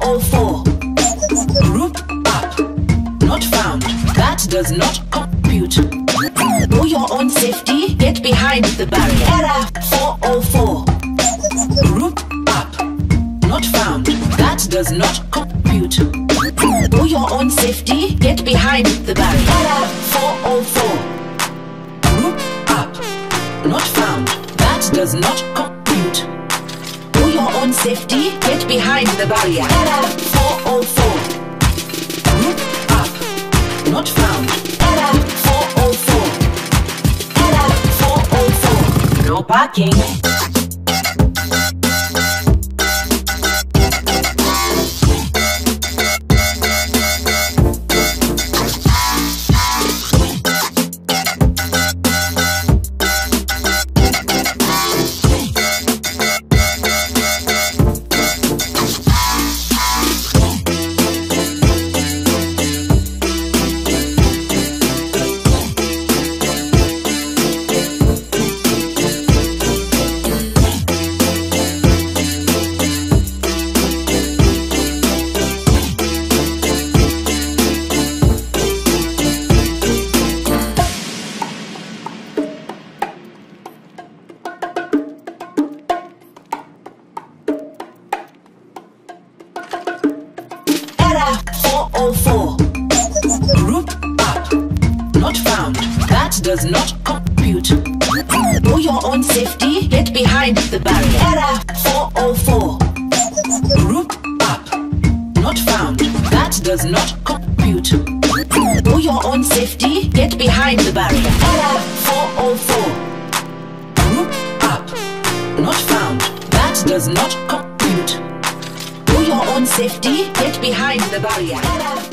404. Group up. Not found. That does not compute. For your own safety, get behind the barrier. Error 404. Group up. Not found. That does not compute. For your own safety, get behind the barrier. Error 404. Group up. Not found. That does not compute. Own safety, get behind the barrier. Error 404. Group up. Not found. Error 404. Error 404. No parking. 404. Group up. Not found. That does not compute. For your own safety, get behind the barrier. Error 404. Group up. Not found. That does not compute. For your own safety, get behind the barrier. Error 404. Group up. Not found. That does not compute. Own safety, get behind the barrier.